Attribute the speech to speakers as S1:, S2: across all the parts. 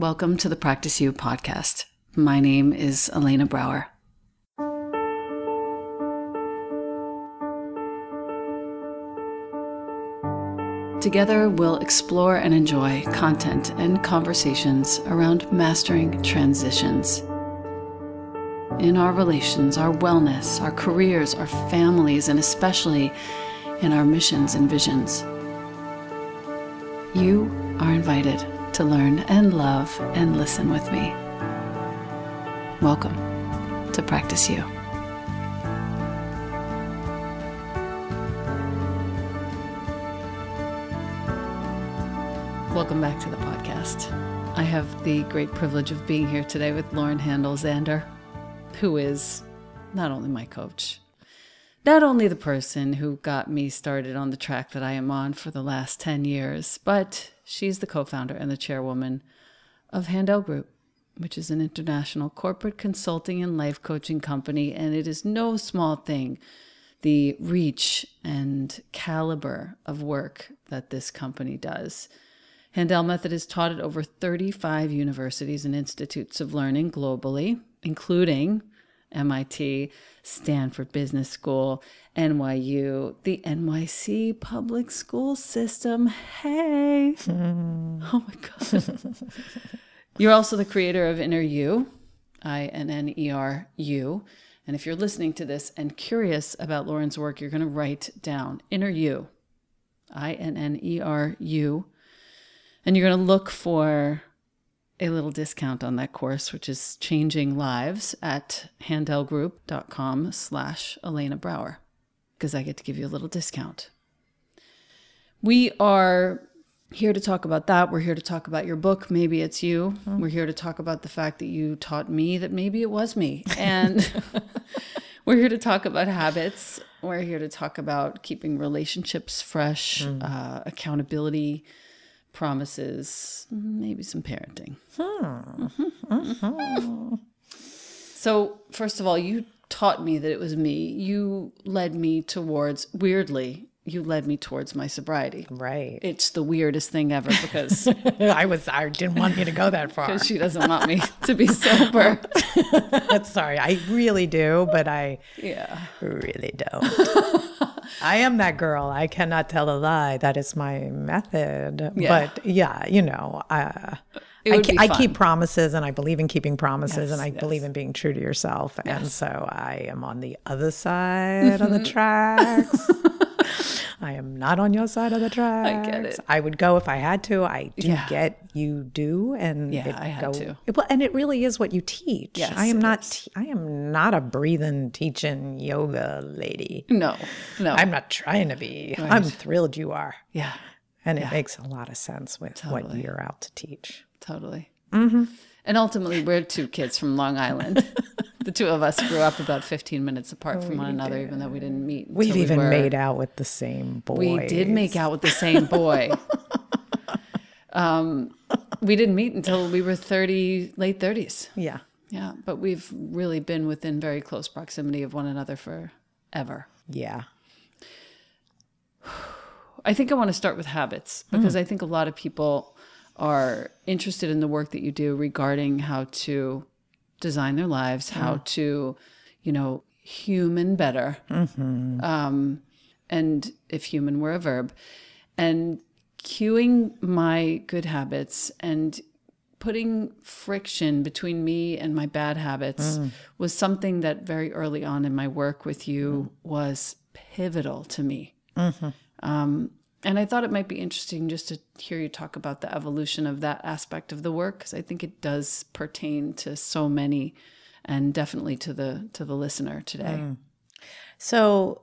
S1: Welcome to the Practice You podcast. My name is Elena Brower. Together, we'll explore and enjoy content and conversations around mastering transitions. In our relations, our wellness, our careers, our families, and especially in our missions and visions. You are invited to learn and love and listen with me. Welcome to Practice You. Welcome back to the podcast. I have the great privilege of being here today with Lauren Handel Zander, who is not only my coach, not only the person who got me started on the track that I am on for the last 10 years, but she's the co founder and the chairwoman of Handel Group, which is an international corporate consulting and life coaching company. And it is no small thing the reach and caliber of work that this company does. Handel Method is taught at over 35 universities and institutes of learning globally, including MIT, Stanford Business School, NYU, the NYC public school system. Hey. Hmm. Oh my God. you're also the creator of Inner You, I N N E R U. And if you're listening to this and curious about Lauren's work, you're going to write down Inner You, I N N E R U. And you're going to look for a little discount on that course, which is changing lives at handelgroup.com slash Elena Brower, because I get to give you a little discount. We are here to talk about that. We're here to talk about your book. Maybe it's you. We're here to talk about the fact that you taught me that maybe it was me. And we're here to talk about habits. We're here to talk about keeping relationships fresh, uh, accountability, promises, maybe some parenting. So, first of all, you taught me that it was me. You led me towards, weirdly, you led me towards my sobriety.
S2: Right.
S1: It's the weirdest thing ever because
S2: I was I didn't want you to go that far.
S1: Because she doesn't want me to be sober.
S2: Sorry, I really do, but I
S1: Yeah.
S2: really don't. I am that girl. I cannot tell a lie. That is my method.
S1: Yeah.
S2: But yeah, you know, uh, I,
S1: would
S2: ke-
S1: be
S2: I keep promises and I believe in keeping promises and I
S1: Yes,
S2: believe in being true to yourself. And so I am on the other side of the tracks. I am not on your side of the tracks.
S1: I get it.
S2: I would go if I had to. I do
S1: Yeah.
S2: get you do, and
S1: Yeah,
S2: it
S1: I had
S2: go,
S1: to.
S2: It- well, and it really is what you teach.
S1: Yes,
S2: I am not.
S1: is.
S2: I am not a breathing, teaching yoga lady.
S1: No, no.
S2: I'm not trying to be. I'm thrilled you are,
S1: yeah,
S2: and it makes a lot of sense with what you're out to teach.
S1: totally.
S2: Mm-hmm.
S1: And ultimately, we're two kids from Long Island. the two of us grew up about 15 minutes apart from one another, even though we didn't meet.
S2: We've
S1: we
S2: even made out with the same boy.
S1: We did make out with the same boy. um, we didn't meet until we were 30, late 30s.
S2: Yeah.
S1: Yeah, but we've really been within very close proximity of one another forever.
S2: Yeah.
S1: I think I want to start with habits because I think a lot of people are interested in the work that you do regarding how to design their lives, how to, you know, human better. Um, and if human were a verb, and cueing my good habits and putting friction between me and my bad habits was something that very early on in my work with you was pivotal to me. Um, and I thought it might be interesting just to hear you talk about the evolution of that aspect of the work because I think it does pertain to so many, and definitely to the to the listener today. Mm.
S2: So,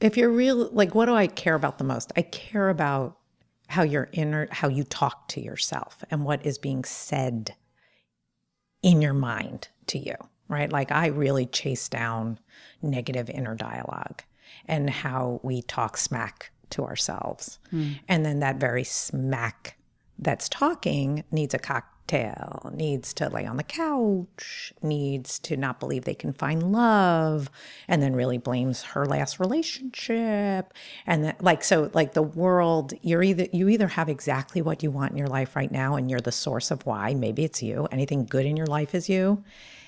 S2: if you're real, like, what do I care about the most? I care about how your inner, how you talk to yourself and what is being said in your mind to you, right? Like, I really chase down negative inner dialogue and how we talk smack to ourselves. Hmm. And then that very smack that's talking needs a cocktail, needs to lay on the couch, needs to not believe they can find love, and then really blames her last relationship. And then, like, so, like, the world, you're either, you either have exactly what you want in your life right now, and you're the source of why. Maybe it's you. Anything good in your life is you.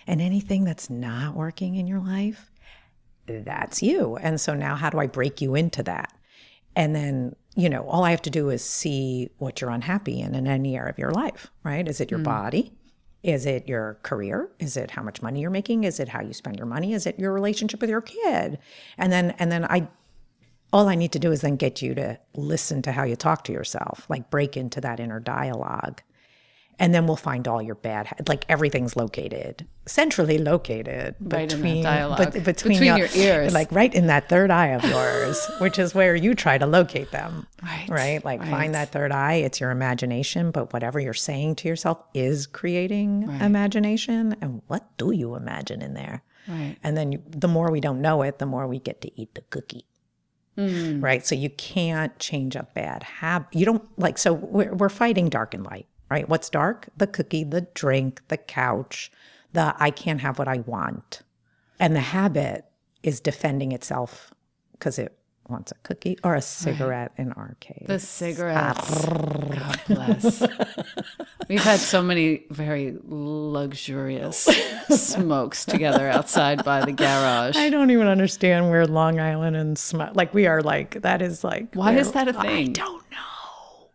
S2: And anything that's not working in your life, that's you. And so now, how do I break you into that? And then, you know, all I have to do is see what you're unhappy in in any area of your life, right? Is it your mm. body? Is it your career? Is it how much money you're making? Is it how you spend your money? Is it your relationship with your kid? And then, and then I, all I need to do is then get you to listen to how you talk to yourself, like break into that inner dialogue and then we'll find all your bad ha- like everything's located centrally located
S1: Right
S2: between
S1: dialogue.
S2: but- between,
S1: Between your ears.
S2: like right in that third eye of yours which is where you try to locate them
S1: Right,
S2: right like
S1: right.
S2: find that third eye it's your imagination but whatever you're saying to yourself is creating imagination and what do you imagine in there
S1: Right.
S2: and then you, the more we don't know it the more we get to eat the cookie
S1: Mm.
S2: right? So you can't change a bad habit. You don't like, so we're, we're fighting dark and light, right? What's dark? The cookie, the drink, the couch, the I can't have what I want. And the habit is defending itself because it wants a cookie or a cigarette in our case.
S1: The cigarettes. Ah. God bless. We've had so many very luxurious smokes together outside by the garage.
S2: I don't even understand where Long Island and sm- like we are like that is like
S1: Why is that a thing?
S2: I don't know.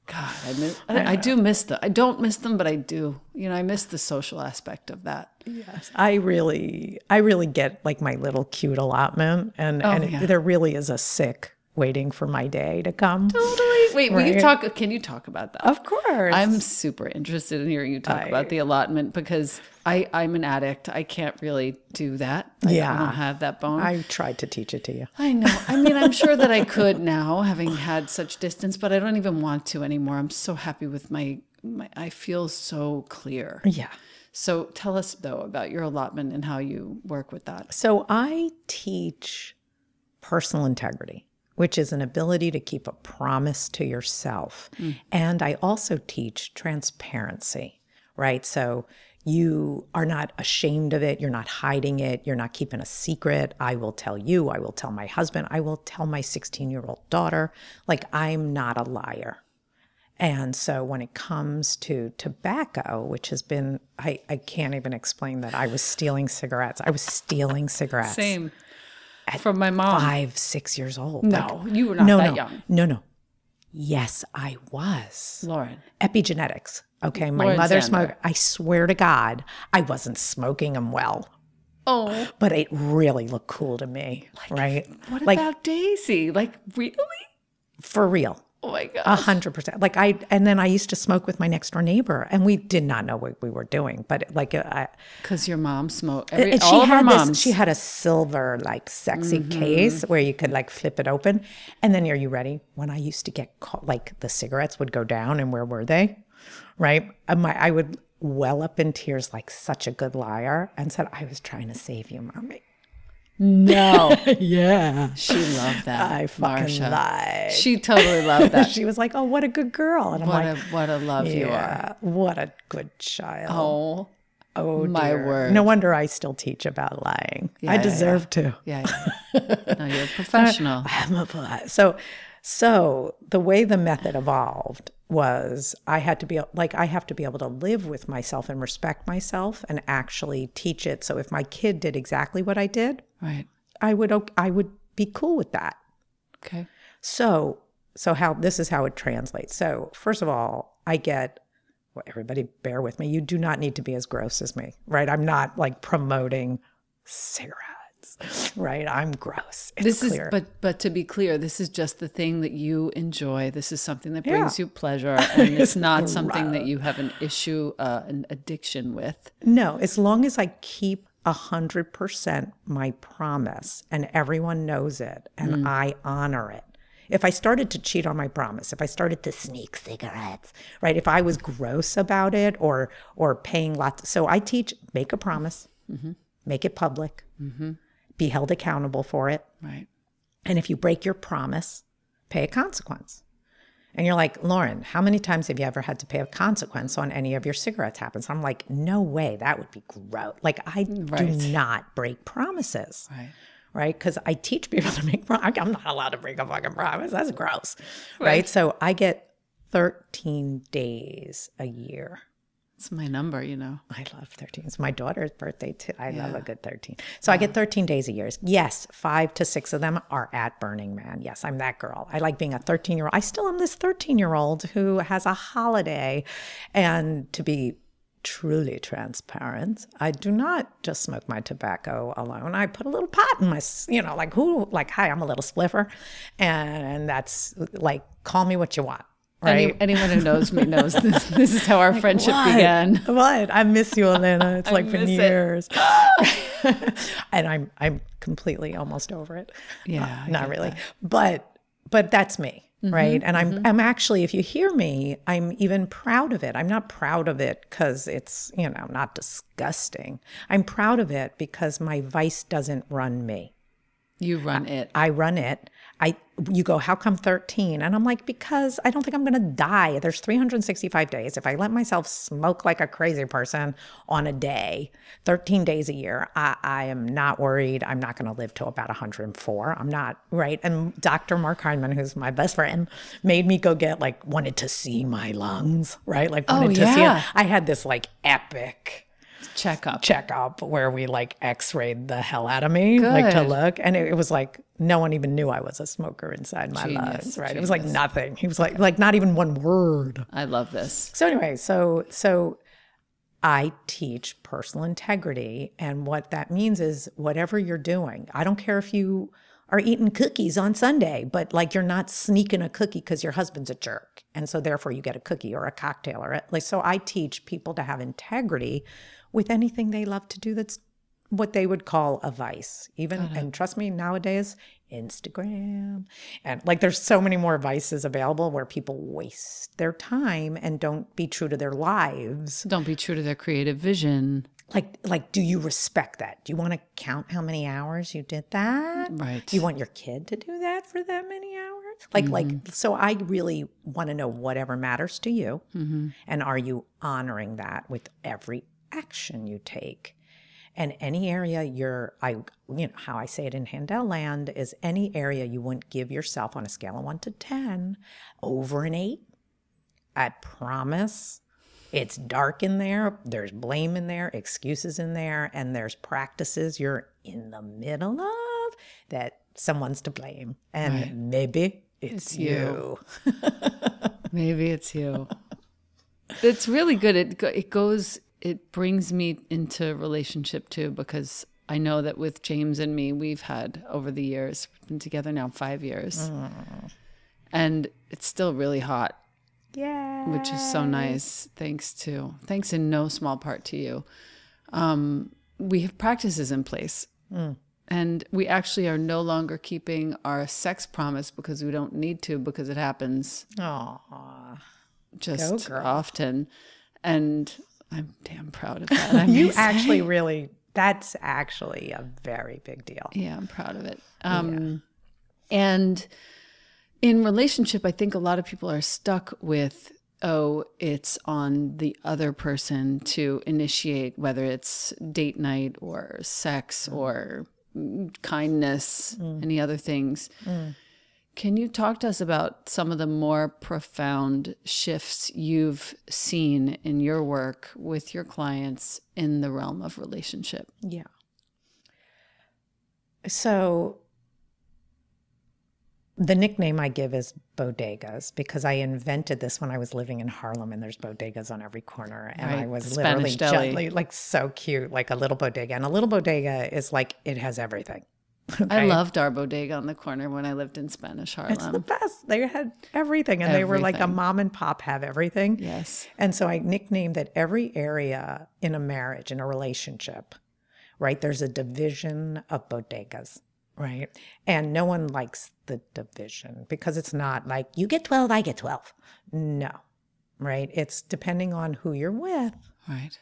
S1: God, I, miss, I, I do miss the. I don't miss them, but I do. You know, I miss the social aspect of that.
S2: Yes, I really, I really get like my little cute allotment, and oh, and
S1: Oh, yeah.
S2: it, there really is a sick waiting for my day to come.
S1: Totally. Wait, will you talk? Can you talk about that?
S2: Of course,
S1: I'm super interested in hearing you talk about the allotment because I I'm an addict. I can't really do that. I, I
S2: Yeah.
S1: don't have that bone. I,
S2: I tried to teach it to you.
S1: I know. I mean, I'm sure that I could now, having had such distance, but I don't even want to anymore. I'm so happy with my. my I feel so clear.
S2: Yeah.
S1: So tell us though about your allotment and how you work with that.
S2: So I teach personal integrity, which is an ability to keep a promise to yourself, mm. and I also teach transparency. Right. So you are not ashamed of it. You're not hiding it. You're not keeping a secret. I will tell you. I will tell my husband. I will tell my 16 year old daughter. Like, I'm not a liar. And so when it comes to tobacco, which has been, I, I can't even explain that I was stealing cigarettes. I was stealing cigarettes.
S1: Same. From my mom.
S2: Five, six years old.
S1: No, you were not
S2: no,
S1: that
S2: no,
S1: young.
S2: No, no. Yes, I was.
S1: Lauren.
S2: Epigenetics. Okay. My
S1: Lauren
S2: mother smoked. I swear to God, I wasn't smoking them well,
S1: Oh,
S2: but it really looked cool to me. right?
S1: what
S2: like
S1: about Daisy? Like really?
S2: for real.
S1: Oh my god.
S2: A hundred percent. Like I, and then I used to smoke with my next door neighbor, and we did not know what we were doing. But like, uh, I,
S1: Because your mom smoked. Every,
S2: and
S1: all
S2: she had this. She had a silver, like, sexy
S1: Mm-hmm.
S2: case where you could like flip it open. And then, are you ready? When I used to get caught, like the cigarettes would go down, and where were they? Right? My, I would well up in tears, like such a good liar, and said, "I was trying to save you, mommy."
S1: No.
S2: Yeah,
S1: She loved that.
S2: I fucking
S1: Marsha.
S2: lied.
S1: She totally loved that.
S2: She was like, "Oh, what a good girl," and I'm
S1: what
S2: like,
S1: a what a love you are.
S2: What a good child."
S1: Oh,
S2: Oh,
S1: my
S2: dear.
S1: word.
S2: No wonder I still teach about lying. I
S1: yeah,
S2: deserve to.
S1: yeah. yeah. no, you're a professional.
S2: I'm a. So, so the way the method evolved was I had to be like I have to be able to live with myself and respect myself and actually teach it. So if my kid did exactly what I did,
S1: Right.
S2: I would I would be cool with that.
S1: Okay.
S2: So so how this is how it translates. So first of all, I get well, everybody bear with me. You do not need to be as gross as me, right? I'm not like promoting cigarettes, right? I'm gross. It's
S1: This
S2: clear.
S1: is, but but to be clear, this is just the thing that you enjoy. This is something that brings you pleasure, and it's not something that you have an issue, uh, an addiction with.
S2: No, as long as I keep a hundred percent my promise and everyone knows it and mm. I honor it. If I started to cheat on my promise, if I started to sneak cigarettes, right? If I was gross about it or or paying lots, so I teach make a promise, mm-hmm. make it public, mm-hmm. Be held accountable for it,
S1: Right.
S2: and if you break your promise, pay a consequence. And you're like, Lauren, how many times have you ever had to pay a consequence on any of your cigarettes happens? I'm like, no way, that would be gross. Like, I
S1: Right.
S2: do not break promises,
S1: Right.
S2: right? Because I teach people to make promises. I'm not allowed to break a fucking promise. That's gross, right?
S1: Right.
S2: So I get 13 days a year.
S1: It's my number, you know.
S2: I love 13. It's my daughter's birthday too. I love a good 13. So I get 13 days a year. Yes, five to six of them are at Burning Man. Yes, I'm that girl. I like being a 13 year old. I still am this 13 year old who has a holiday. And to be truly transparent, I do not just smoke my tobacco alone. I put a little pot in my, you know, like who, like, hi, I'm a little spliffer. And that's like, call me what you want. Right.
S1: Any, anyone who knows me knows this, this is how our friendship
S2: What?
S1: began.
S2: What? I miss you, Elena. It's like been years. and I'm I'm completely almost over it.
S1: Yeah, I
S2: Not really.
S1: that.
S2: But but that's me.
S1: Mm-hmm,
S2: Right. And I'm I'm actually, if you hear me, I'm even proud of it. I'm not proud of it because it's, you know, not disgusting. I'm proud of it because my vice doesn't run me.
S1: You run it.
S2: I run it. You go, how come 13? And I'm like, because I don't think I'm gonna die. There's 365 days. If I let myself smoke like a crazy person on a day, 13 days a year, I, I am not worried. I'm not gonna live till about 104. I'm not right. And Dr. Mark Hyman, who's my best friend, made me go get like wanted to see my lungs, right? Like wanted oh, to see
S1: yeah.
S2: it. I had this like epic
S1: Checkup.
S2: checkup where we like x-rayed the hell out of me like to look. And it, it was like no one even knew i was a smoker inside my
S1: Genius,
S2: lungs right? It was like nothing. He was like like not even one word.
S1: I love this.
S2: so anyway so so i teach personal integrity. And what that means is whatever you're doing i don't care if you are eating cookies on sunday but like you're not sneaking a cookie because your husband's a jerk and so therefore you get a cookie or a cocktail or it like so i teach people to have integrity with anything they love to do that's what they would call a vice even and trust me nowadays instagram and like there's so many more vices available where people waste their time and don't be true to their lives
S1: Don't be true to their creative vision.
S2: Like like do you respect that? Do you want to count how many hours you did that?
S1: Right.
S2: do you want your kid to do that for that many hours? Like like mm-hmm. so i really want to know whatever matters to you mm-hmm. and are you honoring that with every action you take? And any area you're i you know how i say it in handel land is any area you wouldn't give yourself on a scale of 1 to 10 over an 8 i promise it's dark in there there's blame in there excuses in there and there's practices you're in the middle of that someone's to blame and maybe it's,
S1: It's
S2: you,
S1: you. Maybe it's you. it's really good. It it goes. It brings me into relationship too because I know that with James and me, we've had over the years we've been together now five years, mm. and it's still really hot,
S2: yeah
S1: which is so nice. Thanks to thanks in no small part to you. Um, we have practices in place. And we actually are no longer keeping our sex promise because we don't need to because it happens
S2: Aw.
S1: just often. And I'm damn proud of that.
S2: You actually really that's actually a very big deal
S1: yeah, I'm proud of it. Um, And in relationship, I think a lot of people are stuck with, oh, it's on the other person to initiate, whether it's date night or sex or mm, kindness, any other things. Can you talk to us about some of the more profound shifts you've seen in your work with your clients in the realm of relationship?
S2: Yeah. So the nickname I give is bodegas because I invented this when I was living in Harlem and there's bodegas on every corner. And I was
S1: the
S2: literally gently, like so cute, like a little bodega. And a little bodega is like it has everything.
S1: I loved our bodega on the corner when I lived in Spanish Harlem.
S2: It's the best. They had everything. And they were like a mom and pop have everything.
S1: yes.
S2: And so I nicknamed that every area in a marriage, in a relationship, right? There's a division of bodegas, right? And no one likes the division because it's not like you get 12, I get 12. No, right? It's depending on who you're with,
S1: Right.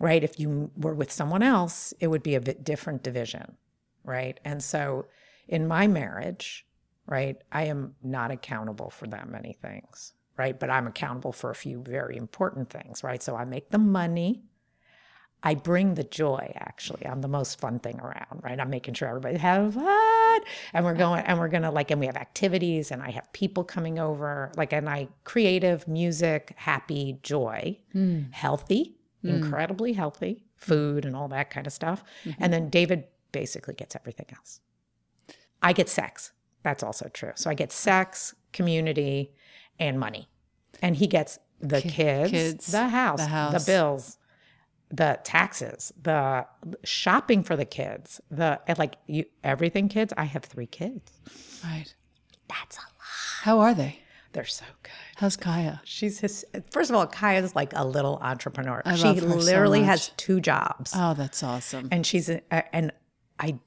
S2: right? If you were with someone else, it would be a bit different division, right? And so in my marriage, right? I am not accountable for that many things, right? But I'm accountable for a few very important things, right? So I make the money. I bring the joy, actually. I'm the most fun thing around, right? I'm making sure everybody have fun. And we're going, and we're gonna like, and we have activities and I have people coming over, like, and I creative, music, happy, joy, hmm. healthy, hmm. incredibly healthy, food and all that kind of stuff. Mm-hmm. And then David basically gets everything else. I get sex. That's also true. So I get sex, community, and money. And he gets the kids,
S1: kids,
S2: the house,
S1: the
S2: the, bills, the taxes, the shopping for the kids, the like you everything kids. I have three kids.
S1: Right.
S2: That's a lot.
S1: How are they?
S2: They're so good.
S1: How's Kaya?
S2: She's his first of all, Kaya's like a little entrepreneur.
S1: I
S2: she
S1: love her so
S2: literally
S1: much.
S2: has two jobs.
S1: Oh, that's awesome.
S2: and she's a, and I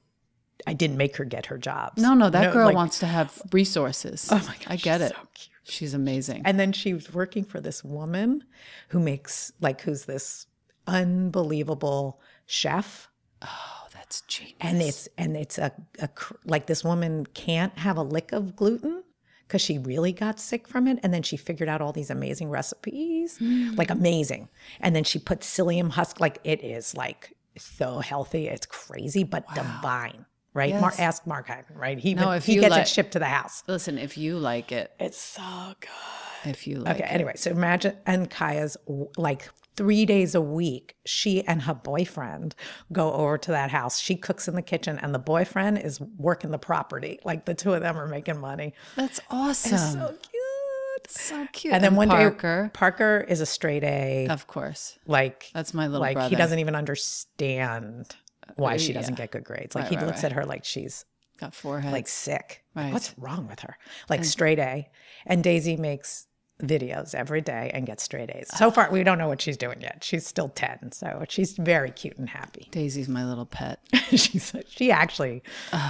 S2: I didn't make her get her jobs.
S1: No, no, that girl
S2: like-
S1: wants to have resources. Oh
S2: my gosh,
S1: I get
S2: she's
S1: it.
S2: so cute.
S1: She's amazing.
S2: And then she was working for this woman who makes like who's this unbelievable chef
S1: oh, that's genius.
S2: and it's and it's a, a like this woman can't have a lick of gluten because she really got sick from it and then she figured out all these amazing recipes
S1: Mm.
S2: like amazing and then she put psyllium husk like it is like so healthy it's crazy but divine right Mark,
S1: Yes.
S2: ask mark Hyman, right he,
S1: No, if
S2: he
S1: you
S2: gets
S1: like-
S2: it shipped to the house
S1: Listen, if you like it,
S2: it's so good
S1: if you like
S2: Okay,
S1: it.
S2: anyway, so imagine, and Kaya's like three days a week, she and her boyfriend go over to that house. She cooks in the kitchen, and the boyfriend is working the property. Like the two of them are making money.
S1: That's awesome.
S2: So cute.
S1: so cute.
S2: And then one
S1: Parker,
S2: day, Parker is a straight A.
S1: of course.
S2: like,
S1: That's my little
S2: like
S1: brother.
S2: he doesn't even understand why she doesn't get good grades. Like
S1: Right,
S2: he
S1: right,
S2: looks
S1: right.
S2: at her like she's
S1: got forehead.
S2: like sick.
S1: Right.
S2: What's wrong with her? Like straight A. And Daisy makes videos every day and gets straight A's. So far, we don't know what she's doing yet. She's still 10, so she's very cute and happy.
S1: Daisy's my little pet.
S2: she's she actually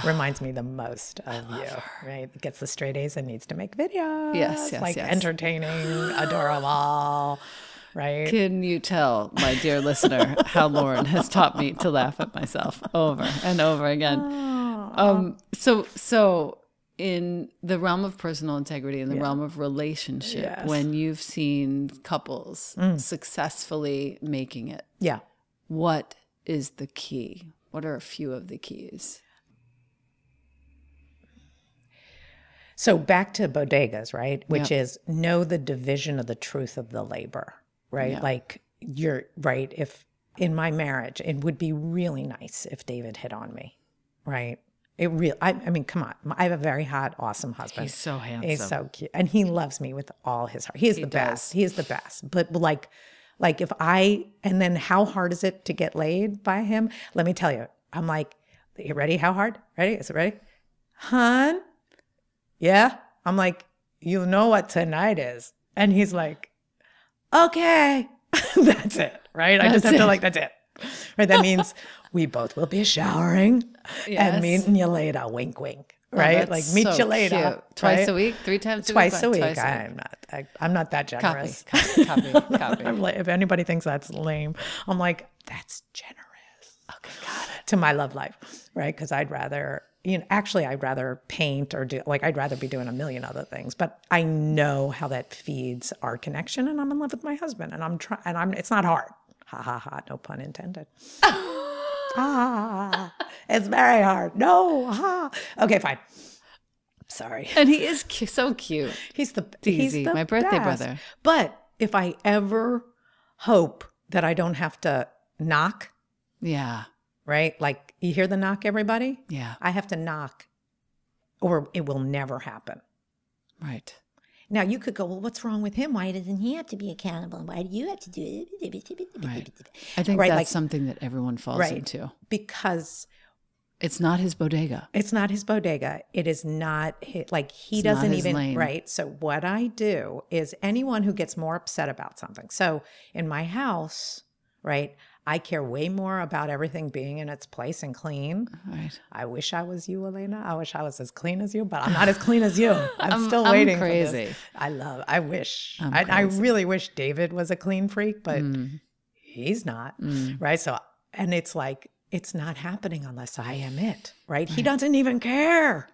S2: reminds me the most of you, right? Gets the straight A's and needs to make videos.
S1: Yes, yes,
S2: like
S1: yes.
S2: entertaining, adorable, right?
S1: Can you tell, my dear listener, how Lauren has taught me to laugh at myself over and over again? Um, so, so in the realm of personal integrity, in the realm of relationship,
S2: Yes.
S1: when you've seen couples mm. successfully making it,
S2: Yeah.
S1: what is the key? What are a few of the keys?
S2: So back to bodegas, right? Which
S1: Yep.
S2: is know the division of the truth of the labor, right?
S1: Yeah.
S2: Like you're right. If in my marriage, it would be really nice if David hit on me, right? It real. I, I mean, come on. I have a very hot, awesome husband.
S1: He's so handsome.
S2: He's so cute, and he loves me with all his heart. He is the best. He is the best. But like, like if I and then how hard is it to get laid by him? Let me tell you. I'm like, you ready? How hard? Ready? Is it ready? Hun? Yeah. I'm like, you know what tonight is, and he's like, okay, that's it, right? I just
S1: That's
S2: have to like, that's it. Right. That means we both will be showering
S1: Yes.
S2: and meeting you later. Wink, wink.
S1: Oh,
S2: Right.
S1: that's
S2: like meet
S1: so
S2: you later.
S1: cute. Twice
S2: right?
S1: a week, three times a
S2: Twice
S1: week.
S2: a week.
S1: Twice a
S2: I'm not. I, I'm not that
S1: Copy,
S2: generous.
S1: copy, copy, copy.
S2: I'm like, if anybody thinks that's lame, I'm like, that's generous. Okay, got it. To my love life, right? Because I'd rather, you know, actually, I'd rather paint or do like I'd rather be doing a million other things. But I know how that feeds our connection, and I'm in love with my husband, and I'm trying, and I'm. It's not hard. Ha ha ha. No pun intended. ah, it's very hard. No. Ha. Okay, fine. Sorry.
S1: And he is cu- so cute.
S2: He's the he's the
S1: my birthday
S2: best.
S1: brother.
S2: But if I ever hope that I don't have to knock,
S1: Yeah,
S2: right? Like you hear the knock, everybody.
S1: yeah,
S2: I have to knock, or it will never happen.
S1: right.
S2: Now you could go, well, what's wrong with him? Why doesn't he have to be accountable? And Why do you have to do it?
S1: Right. I think
S2: Right,
S1: that's
S2: like-
S1: something that everyone falls
S2: Right.
S1: into.
S2: Because
S1: It's not his bodega.
S2: it's not his bodega. It is not his, like he
S1: It's
S2: doesn't even
S1: lane.
S2: right. So what I do is anyone who gets more upset about something. So in my house, right, I care way more about everything being in its place and clean.
S1: Right.
S2: I wish I was you, Elena. I wish I was as clean as you, but I'm not as clean as you. I'm,
S1: I'm-
S2: still
S1: I'm
S2: waiting. For
S1: crazy.
S2: I love. I wish.
S1: I'm
S2: I, I really wish David was a clean freak, but
S1: Mm.
S2: he's not.
S1: Mm.
S2: Right. So, and it's like it's not happening unless I am it. Right. He doesn't even care.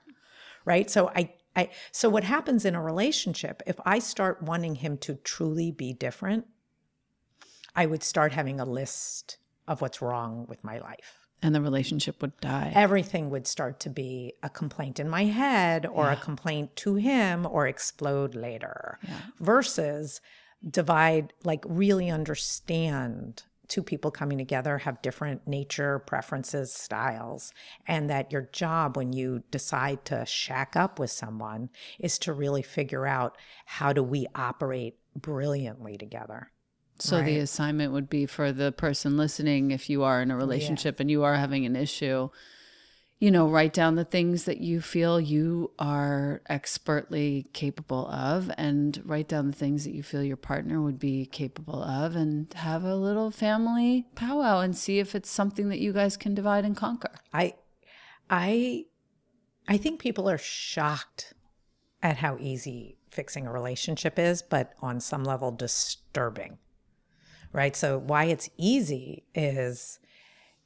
S2: Right. So I I so what happens in a relationship if I start wanting him to truly be different, I would start having a list of what's wrong with my life.
S1: And the relationship would die.
S2: Everything would start to be a complaint in my head or a complaint to him or explode later. Versus divide, like really understand two people coming together have different nature, preferences, styles, and that your job when you decide to shack up with someone is to really figure out how do we operate brilliantly together.
S1: So the assignment would be for the person listening if you are in a relationship and you are having an issue, you know, write down the things that you feel you are expertly capable of and write down the things that you feel your partner would be capable of and have a little family powwow and see if it's something that you guys can divide and conquer.
S2: I I I think people are shocked at how easy fixing a relationship is, but on some level disturbing. Right? So why it's easy is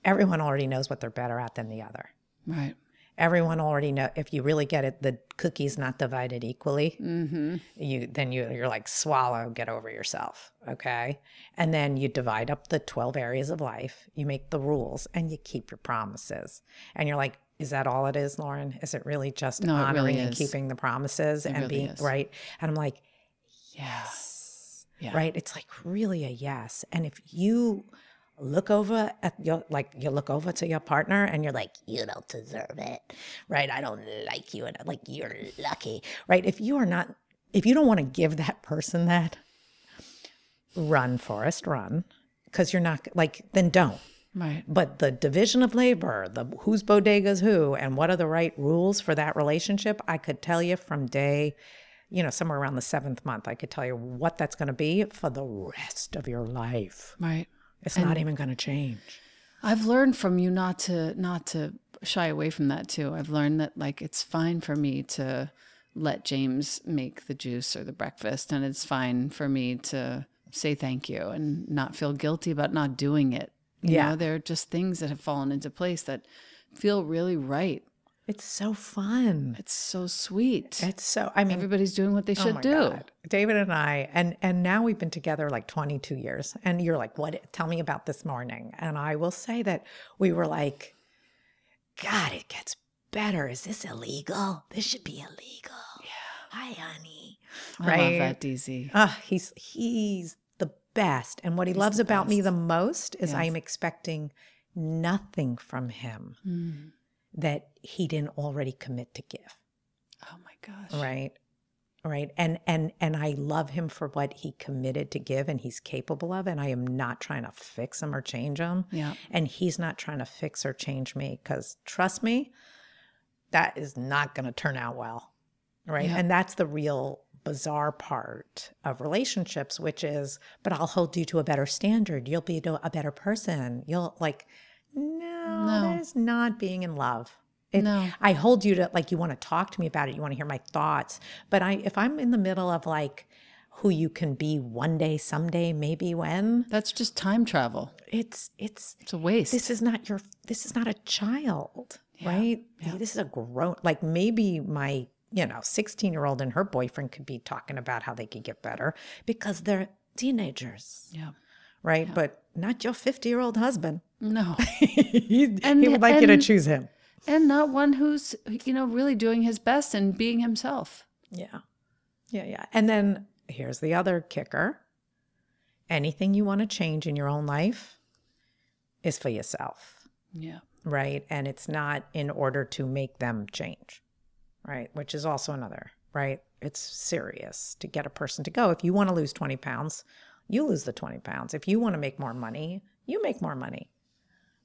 S2: everyone already knows what they're better at than the other.
S1: Right.
S2: Everyone already know if you really get it, the cookie's not divided equally. Mm-hmm. You then you you're like swallow, get over yourself, okay? And then you divide up the twelve areas of life. You make the rules, and you keep your promises. And you're like, is that all it is, Lauren? Is it really just
S1: No, it
S2: honoring
S1: really
S2: and keeping the promises and
S1: really
S2: being
S1: is.
S2: right? And I'm like,
S1: Yes. Yeah.
S2: right? It's like really a yes. And if you look over at your like you look over to your partner and you're like, you don't deserve it. Right? I don't like you and like you're lucky. Right? If you are not if you don't want to give that person that, run, Forrest, run. Because you're not like, then don't.
S1: Right.
S2: But the division of labor, the whose bodega's who, and what are the right rules for that relationship, I could tell you from day, you know, somewhere around the seventh month, I could tell you what that's going to be for the rest of your life.
S1: Right.
S2: It's not even going to change.
S1: I've learned from you not to not to shy away from that too. I've learned that like it's fine for me to let James make the juice or the breakfast and it's fine for me to say thank you and not feel guilty about not doing it. You
S2: Yeah.
S1: know, there are just things that have fallen into place that feel really right.
S2: It's so fun.
S1: It's so sweet.
S2: It's so, I mean,
S1: Everybody's doing what they
S2: Oh
S1: should
S2: my
S1: do.
S2: God. David and I, and and now we've been together like 22 years. And you're like, what? Tell me about this morning. And I will say that we were like, God, it gets better. Is this illegal? This should be illegal. Yeah. Hi, honey.
S1: I love that, DZ.
S2: Ah, he's he's the best. And what he loves about me the most is I am expecting nothing from him
S1: Hmm.
S2: That he didn't already commit to give.
S1: Oh my gosh.
S2: right? Right? And and and i love him for what he committed to give and he's capable of and i am not trying to fix him or change him.
S1: Yeah.
S2: and he's not trying to fix or change me because trust me that is not going to turn out well. Right?
S1: Yeah.
S2: and that's the real bizarre part of relationships which is but i'll hold you to a better standard. You'll be a better person. You'll like no,
S1: No.
S2: that is not being in love it,
S1: No.
S2: I hold you to like you want to talk to me about it. You want to hear my thoughts. But I if I'm in the middle of like who you can be one day, someday, maybe when,
S1: That's just time travel.
S2: it's it's
S1: It's a waste.
S2: this is not your this is not a child, right? This is a grown like maybe my you know 16 year old and her boyfriend could be talking about how they could get better because they're teenagers,
S1: yeah.
S2: right? But not your 50 year old husband.
S1: No.
S2: he,
S1: And-
S2: he would like you to choose him.
S1: and not one who's you know really doing his best and being himself
S2: Yeah. Yeah, yeah. And then here's the other kicker. Anything you want to change in your own life is for yourself,
S1: yeah
S2: right? And it's not in order to make them change, right? Which is also another, right? It's serious to get a person to go. If you want to lose 20 pounds, you lose the 20 pounds. If you want to make more money, you make more money.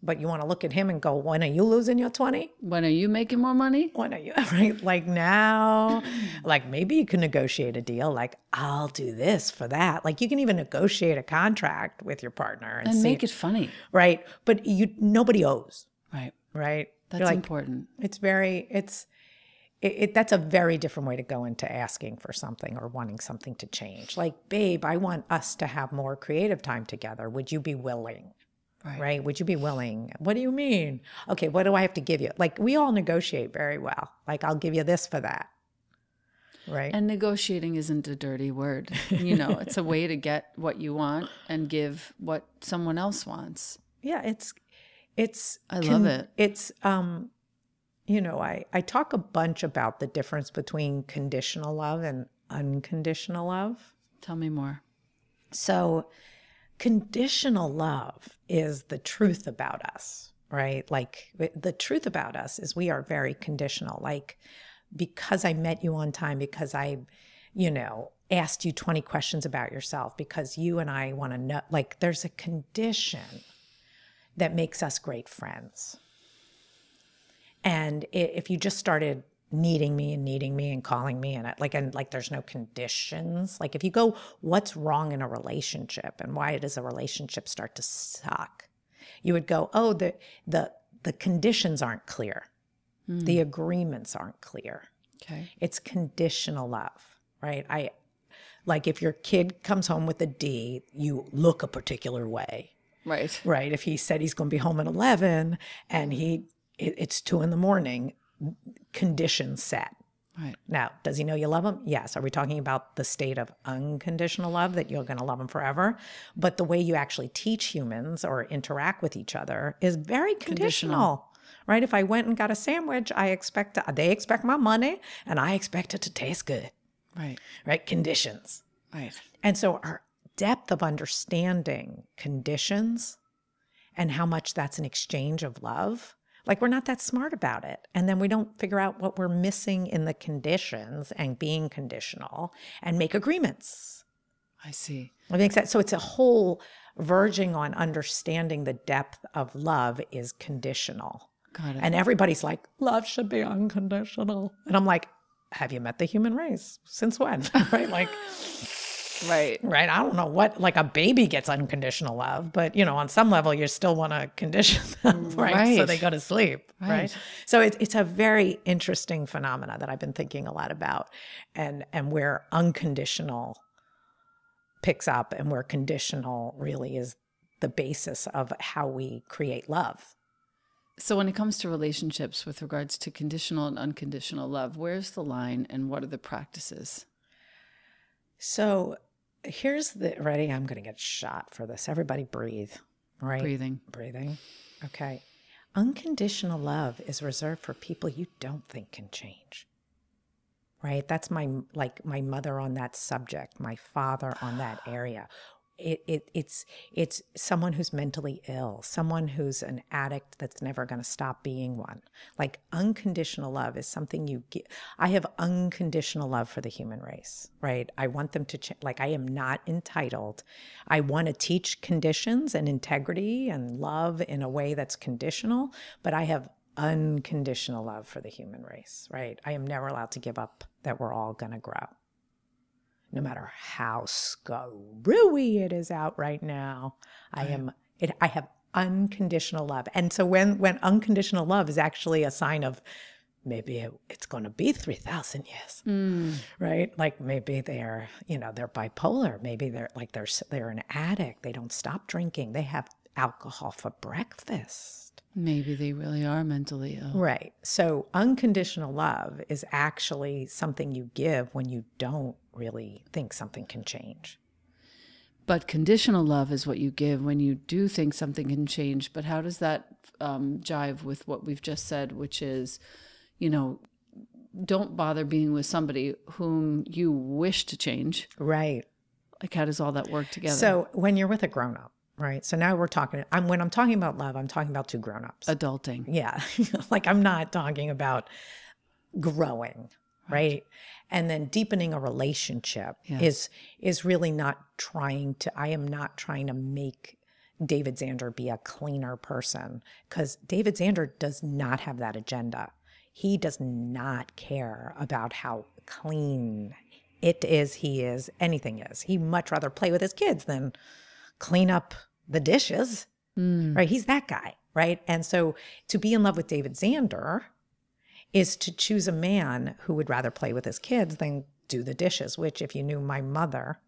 S2: But you want to look at him and go, when are you losing your 20?
S1: when are you making more money?
S2: When are you right? Like now like maybe you can negotiate a deal like i'll do this for that. Like you can even negotiate a contract with your partner and,
S1: and
S2: see
S1: make it funny.
S2: Right but you nobody owes.
S1: Right.
S2: Right?
S1: That's
S2: like
S1: important.
S2: it's very it's it, it, that's a very different way to go into asking for something or wanting something to change like babe i want us to have more creative time together would you be willing
S1: right,
S2: right? Would you be willing? What do you mean? Okay, what do I have to give you? Like we all negotiate very well. Like I'll give you this for that. right?
S1: And negotiating isn't a dirty word. You know, it's a way to get what you want and give what someone else wants.
S2: yeah, it's it's
S1: I love it.
S2: It's um you know, I I talk a bunch about the difference between conditional love and unconditional love.
S1: Tell me more.
S2: So, conditional love is the truth about us, right? Like the truth about us is we are very conditional. Like, because I met you on time, because I, you know, asked you 20 questions about yourself, because you and I want to know, like, there's a condition that makes us great friends. And if you just started needing me and needing me and calling me and I- like and like there's no conditions like if you go what's wrong in a relationship and why does a relationship start to suck you would go oh the the the conditions aren't clear the hmm. agreements aren't clear
S1: Okay.
S2: it's conditional love right i like if your kid comes home with a d you look a particular way
S1: Right.
S2: right? If he said he's going to be home at 11 and he it, it's two in the morning, conditions set.
S1: Right.
S2: Now, does he know you love him? Yes. Are we talking about the state of unconditional love that you're going to love him forever? But the way you actually teach humans or interact with each other is very conditional. Right? If I went and got a sandwich, I expect to, they expect my money and I expect it to taste good.
S1: Right.
S2: Right? Conditions.
S1: Right.
S2: And so our depth of understanding conditions and how much that's an exchange of love, like we're not that smart about it. And then we don't figure out what we're missing in the conditions and being conditional and make agreements.
S1: I see.
S2: I think that so it's a whole verging on understanding the depth of love is conditional.
S1: Got it.
S2: And everybody's like, love should be unconditional. And I'm like, have you met the human race? Since when? right? Like,
S1: right.
S2: right? I don't know what, like a baby gets unconditional love, but you know, on some level, you still want to condition them, mm, right? So they go to sleep, right?
S1: Right.
S2: So it's it's a very interesting phenomena that I've been thinking a lot about, and and where unconditional picks up, and where conditional really is the basis of how we create love.
S1: So when it comes to relationships with regards to conditional and unconditional love, where's the line and what are the practices?
S2: So here's the ready. I'm going to get shot for this. Everybody breathe, right?
S1: Breathing.
S2: Breathing. Okay. Unconditional love is reserved for people you don't think can change. Right? That's my like my mother on that subject, my father on that area. It, it it's it's someone who's mentally ill, someone who's an addict that's never going to stop being one. Like unconditional love is something you get. I have unconditional love for the human race, right? I want them to ch- like I am not entitled. I want to teach conditions and integrity and love in a way that's conditional, but I have unconditional love for the human race, right? I am never allowed to give up that we're all going to grow no matter how screwy it is out right now. I am it I have unconditional love. And so when when unconditional love is actually a sign of maybe it, it's going to be 3000 years. Mm. Right? Like maybe they're, you know, they're bipolar, maybe they're like they're they're an addict, they don't stop drinking, they have alcohol for breakfast.
S1: Maybe they really are mentally ill.
S2: Right. So unconditional love is actually something you give when you don't really think something can change.
S1: But conditional love is what you give when you do think something can change. But how does that um, jive with what we've just said, which is, you know, don't bother being with somebody whom you wish to change?
S2: Right.
S1: Like, how does all that work together?
S2: So when you're with a grown up, right? So now we're talking I'm when I'm talking about love, I'm talking about two grown-ups.
S1: adulting.
S2: yeah. like I'm not talking about growing, right? And then deepening a relationship
S1: Yes.
S2: is is really not trying to I am not trying to make David Zander be a cleaner person cuz David Zander does not have that agenda. He does not care about how clean it is, he is, anything is. He'd much rather play with his kids than clean up the dishes, hmm. right? He's that guy, right? And so to be in love with David Zander is to choose a man who would rather play with his kids than do the dishes, which, if you knew my mother,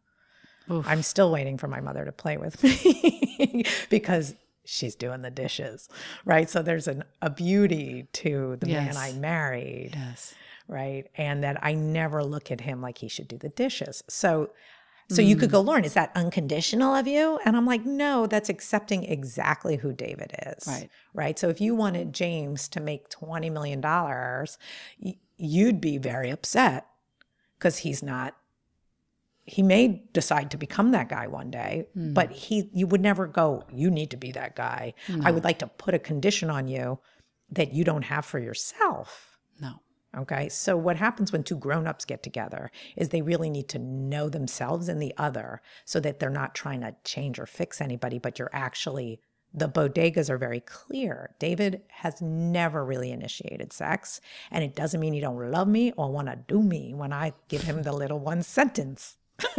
S2: I'm still waiting for my mother to play with me because she's doing the dishes, right? So there's an, a beauty to the
S1: Yes.
S2: man I married,
S1: Yes.
S2: right? And that I never look at him like he should do the dishes. So so you could mm. go, Lauren, is that unconditional of you? And I'm like, no, that's accepting exactly who David is.
S1: Right.
S2: Right. So if you wanted James to make $20 million, you'd be very upset because he's not he may decide to become that guy one day mm. but he you would never go you need to be that guy i would like to put a condition on you that you don't have for yourself
S1: No.
S2: Okay so what happens when two grown-ups get together is they really need to know themselves and the other so that they're not trying to change or fix anybody but you're actually the bodegas are very clear. David has never really initiated sex, and it doesn't mean he don't love me or want to do me when I give him the little one sentence.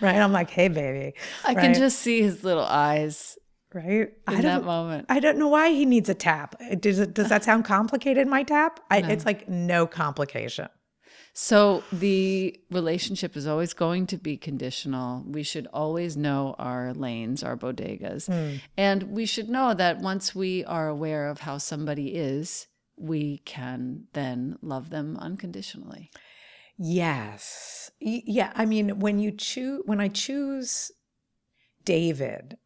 S2: right? I'm like, hey, baby.
S1: I
S2: right?
S1: can just see his little eyes
S2: right. I
S1: in that
S2: don't.
S1: moment.
S2: I don't know why he needs a tap. Does it? Does that sound complicated? My tap? I, It's like no complication.
S1: So the relationship is always going to be conditional. We should always know our lanes, our bodegas. Hmm. And we should know that once we are aware of how somebody is, we can then love them unconditionally.
S2: Yes. Yeah. I mean, when you choose, when I choose David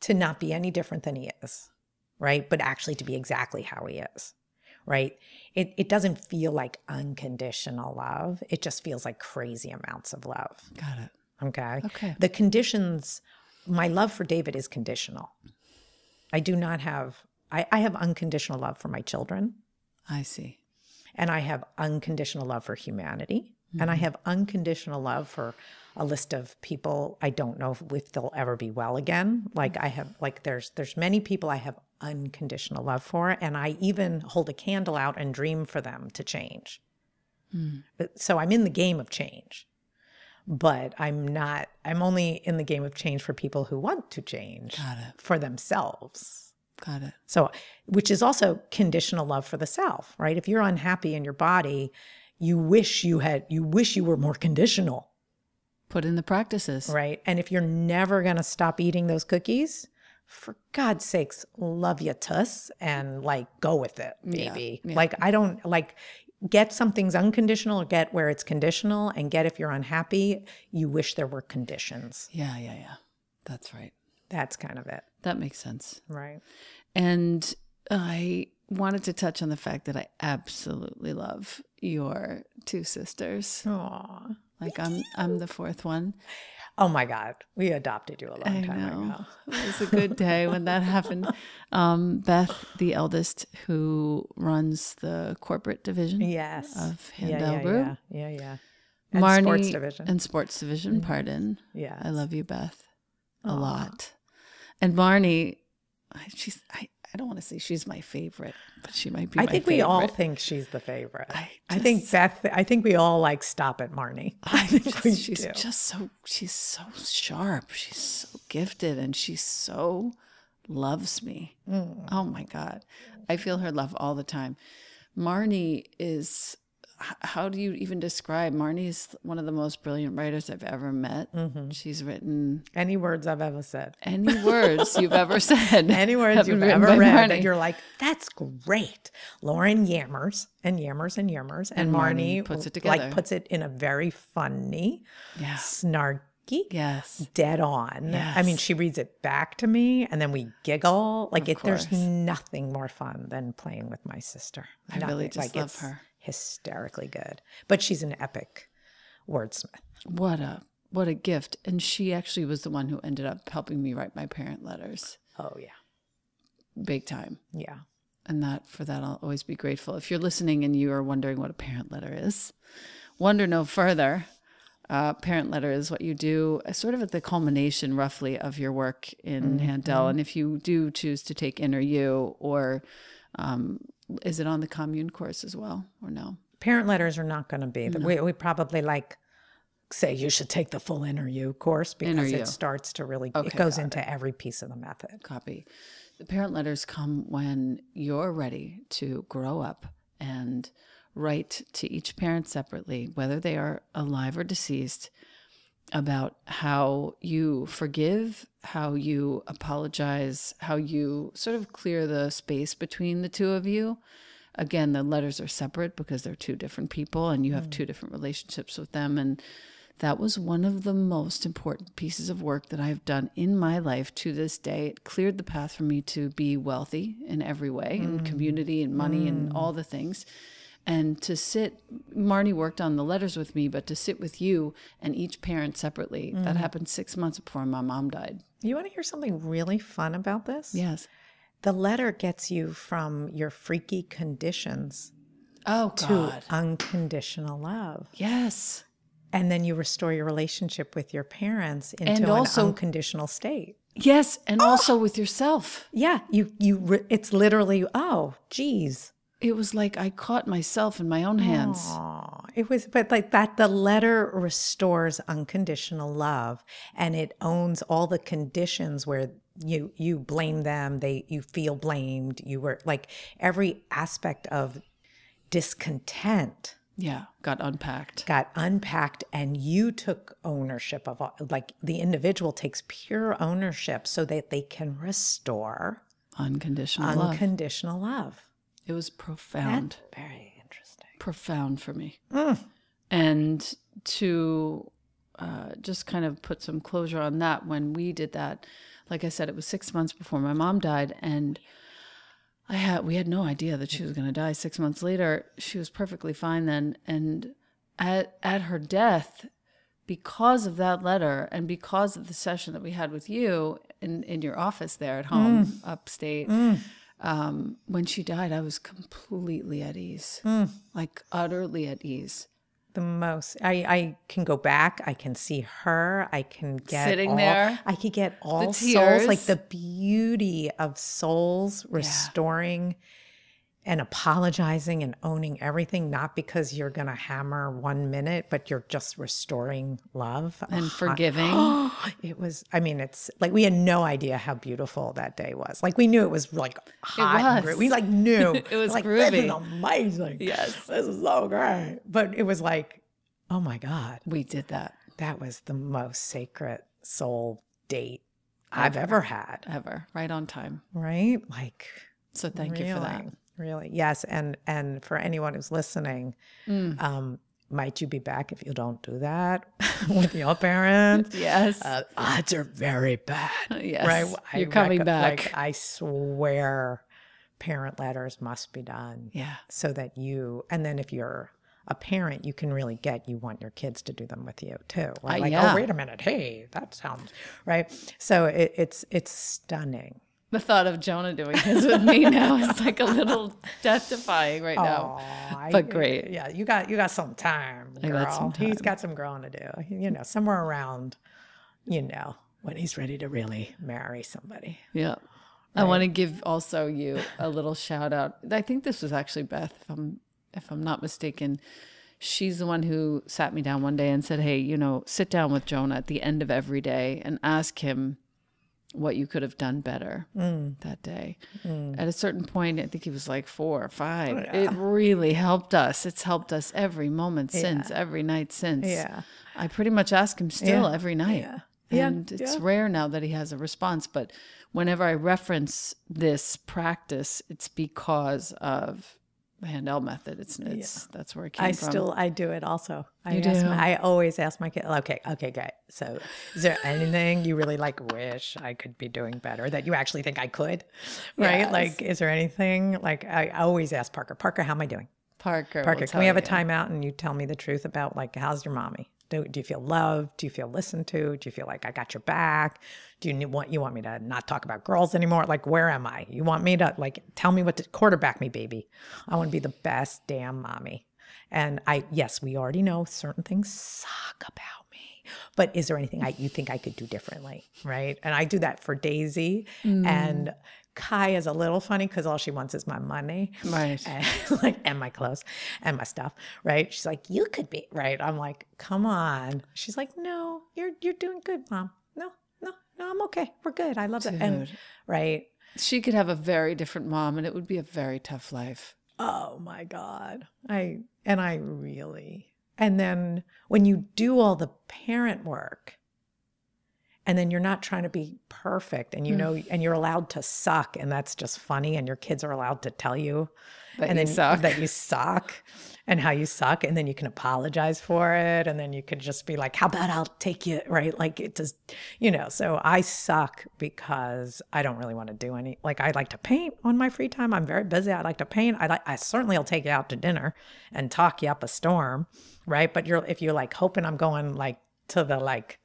S2: to not be any different than he is, right? But actually to be exactly how he is, right? It, it doesn't feel like unconditional love. It just feels like crazy amounts of love.
S1: Got it.
S2: Okay.
S1: Okay.
S2: The conditions, my love for David is conditional. I do not have, I, I have unconditional love for my children
S1: I see.
S2: and I have unconditional love for humanity, and I mm-hmm. have unconditional love for a list of people I don't know if, they'll ever be well again. Like I have, like there's there's many people I have unconditional love for, and I even hold a candle out and dream for them to change. But- So I'm in the game of change, but I'm not. I'm only in the game of change for people who want to change
S1: Got it.
S2: for themselves.
S1: Got it.
S2: So, which is also conditional love for the self, right? If you're unhappy in your body, you wish you had, you wish you were more conditional,
S1: Put in the practices.
S2: right? And if you're never going to stop eating those cookies, for God's sakes, love you tuss and like go with it,
S1: Yeah, yeah.
S2: Like, I don't like get something's unconditional or get where it's conditional and get if you're unhappy, you wish there were conditions.
S1: Yeah, yeah, yeah. That's right.
S2: That's kind of it,
S1: That makes sense.
S2: right?
S1: And I wanted to touch on the fact that I absolutely love your two sisters.
S2: Aw.
S1: Like I'm I'm the fourth one.
S2: Oh my God. We adopted you a long
S1: I
S2: time
S1: know.
S2: ago.
S1: It was a good day when that happened. Um, Beth, the eldest, who runs the corporate division
S2: Yes.
S1: of Handel
S2: yeah,
S1: Group.
S2: Yeah, yeah, yeah. And
S1: Marnie
S2: sports division.
S1: And sports division, pardon.
S2: yeah.
S1: I love you, Beth, a
S2: Aw.
S1: lot. And Marnie, she's I, I don't want to say she's my favorite, but she might be
S2: I think we all think she's the favorite.
S1: I
S2: I, think Beth. I think we all like stop at Marnie. I think
S1: Just-
S2: we
S1: she's
S2: do.
S1: just so she's so sharp. She's so gifted and she so loves me.
S2: Mm.
S1: Oh my God. I feel her love all the time. Marnie is how do you even describe Marnie is one of the most brilliant writers I've ever met.
S2: Mm-hmm.
S1: She's written
S2: Any words I've ever said.
S1: any words you've ever said.
S2: Any words you've ever read,
S1: Marnie.
S2: and you're like, "That's great." Lauren yammers and yammers and yammers, and,
S1: And Marnie
S2: Marnie
S1: puts it together.
S2: like puts it in a very funny,
S1: Yeah.
S2: snarky,
S1: Yes.
S2: dead on. I mean, she reads it back to me, and then we giggle. Like it, there's nothing more fun than playing with my sister.
S1: I really
S2: Nothing.
S1: just love her.
S2: Hysterically good, but she's an epic wordsmith.
S1: What a what a gift. And she actually was the one who ended up helping me write my parent letters.
S2: Oh yeah,
S1: Big time.
S2: yeah.
S1: and that for that I'll always be grateful. If you're listening and you are wondering what a parent letter is, wonder no further. Uh, parent letter is what you do, uh, sort of at the culmination, roughly, of your work in Handel. And if you do choose to take Inner You, or um, is it on the commune course as well, or no?
S2: Parent letters are not going to be. We we probably like say you should take the full you course because
S1: You.
S2: it starts to really
S1: Okay,
S2: it goes into every piece of the method.
S1: Copy. The parent letters come when you're ready to grow up and write to each parent separately, whether they are alive or deceased, about how you forgive, how you apologize, how you sort of clear the space between the two of you, again, the letters are separate because they're two different people and you have mm. two different relationships with them. And that was one of the most important pieces of work that I've done in my life to this day. It cleared the path for me to be wealthy in every way, in mm. community and money and mm. all the things. And to sit, Marnie worked on the letters with me, but to sit with you and each parent separately, that mm-hmm. happened six months before my mom died.
S2: You want to hear something really fun about this?
S1: Yes.
S2: The letter gets you from your freaky conditions
S1: Oh,
S2: to
S1: God.
S2: unconditional love.
S1: Yes.
S2: And then you restore your relationship with your parents into
S1: And
S2: an unconditional state.
S1: Yes. And also ah! with yourself.
S2: Yeah, you you it's literally oh, geez.
S1: It was like I caught myself in my own hands.
S2: Aw, it was but like that the letter restores unconditional love and it owns all the conditions where you you blame them, they you feel blamed, you were like every aspect of discontent
S1: Yeah. Got unpacked.
S2: got unpacked and you took ownership of all, like the individual takes pure ownership so that they can restore
S1: Unconditional love.
S2: unconditional love.
S1: It was profound.
S2: Very interesting.
S1: profound for me. Hmm. And to uh, just kind of put some closure on that, when we did that, like I said, it was six months before my mom died, and I had we had no idea that she was going to die. Six months later, she was perfectly fine then, and at at her death, because of that letter and because of the session that we had with you in in your office there at home, hmm. upstate. Hmm. Um, when she died, I was completely at ease, like utterly at ease.
S2: The most. I, I can go back, I can see her, I can get
S1: Sitting
S2: all-
S1: there,
S2: I could get all souls, like the beauty of souls restoring and apologizing and owning everything, not because you're gonna hammer one minute, but you're just restoring love
S1: and forgiving.
S2: it was i mean it's like we had no idea how beautiful that day was like we knew it was like hot
S1: was.
S2: we like knew
S1: It was
S2: like
S1: groovy.
S2: this is amazing
S1: Yes.
S2: this is so great but it was like oh my god
S1: we did that
S2: that was the most sacred soul date i've ever had
S1: ever, right on time.
S2: right like
S1: So thank you for that.
S2: Really, yes, and and for anyone who's listening,
S1: Mm.
S2: um, might you be back if you don't do that with your parents?
S1: Yes.
S2: Uh, odds are very bad.
S1: yes.
S2: Right, I
S1: You're coming back.
S2: Like, I swear, parent letters must be done
S1: yeah.
S2: so that you, and then if you're a parent, you can really get you want your kids to do them with you too. Right?
S1: Uh,
S2: like,
S1: yeah.
S2: oh, wait a minute, hey, that sounds right. So it, it's it's stunning.
S1: The thought of Jonah doing his with me now is like a little death defying right now. But
S2: I-
S1: great.
S2: Yeah, you got you got some time, girl.
S1: Got some
S2: He's got some growing to do. You know, somewhere around, you know, when he's ready to really marry somebody.
S1: Yeah. I want to give also you a little shout out. I think this was actually Beth, if I'm if I'm not mistaken. She's the one who sat me down one day and said, "Hey, you know, sit down with Jonah at the end of every day and ask him what you could have done better mm. that day." Mm. At a certain point, I think he was like four or five. Oh, it really helped us. It's helped us every moment since, every night since.
S2: Yeah.
S1: I pretty much ask him still
S2: Yeah.
S1: every night.
S2: Yeah. Yeah.
S1: And it's
S2: Yeah.
S1: rare now that he has a response, but whenever I reference this practice, it's because of the Handel method. It's it's that's where it came
S2: I
S1: from.
S2: still I do it also. I
S1: You do?
S2: My, I always ask my kid. Okay, okay, great. So, is there anything you really like? Wish I could be doing better that you actually think I could, right?
S1: Yes.
S2: Like, is there anything like I always ask Parker? Parker, how am I doing?
S1: Parker.
S2: Parker, can we have a timeout and you tell me the truth about like how's your mommy? Do, do you feel loved? Do you feel listened to? Do you feel like I got your back? Do you want you want me to not talk about girls anymore? Like where am I? You want me to like tell me what to quarterback me, baby? I want to be the best damn mommy. And I yes, we already know certain things suck about me. But is there anything I you think I could do differently? Right. And I do that for Daisy. And mm. Kai is a little funny because all she wants is my money
S1: Right.
S2: and like and my clothes and my stuff right she's like you could be right i'm like come on she's like no you're you're doing good mom no i'm okay. We're good. I love it. And right?
S1: She could have a very different mom and it would be a very tough life.
S2: oh my god. I and i really and then when you do all the parent work and then you're not trying to be perfect and you
S1: Hmm.
S2: know and you're allowed to suck and that's just funny and your kids are allowed to tell you.
S1: That
S2: and
S1: you
S2: then
S1: suck.
S2: that you suck and how you suck and then you can apologize for it and then you could just be like how about I'll take you right? Like it does you know so I suck because I don't really want to do any like I like to paint on my free time. I'm very busy. I like to paint. I like I certainly will take you out to dinner and talk you up a storm right? But you're if you're like hoping I'm going like to the like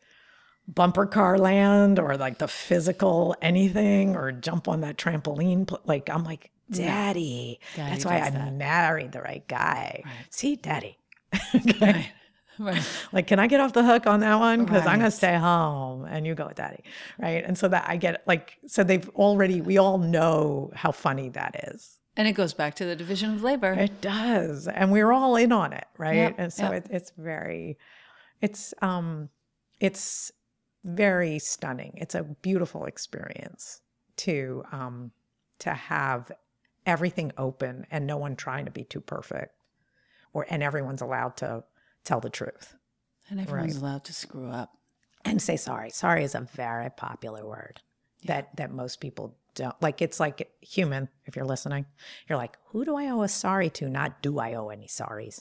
S2: bumper car land or like the physical anything or jump on that trampoline. Like, I'm like, Daddy.
S1: Daddy
S2: That's why I
S1: that.
S2: married the right guy.
S1: Right.
S2: See, Daddy. Okay.
S1: Right.
S2: Like, can I get off the hook on that one? Because I'm gonna stay home and you go with Daddy. Right. And so that I get like, so they've already, we all know how funny that is.
S1: And it goes back to the division of labor.
S2: It does. And we're all in on it, right?
S1: Yep,
S2: and so
S1: yep.
S2: it, it's very it's um it's very stunning. It's a beautiful experience to um to have everything open and no one trying to be too perfect or and everyone's allowed to tell the truth
S1: And everyone's
S2: Right.
S1: allowed to screw up.
S2: and say sorry. Sorry is a very popular word that that most people don't like. It's like human. If you're listening, you're like, who do I owe a sorry to? Not do I owe any sorries?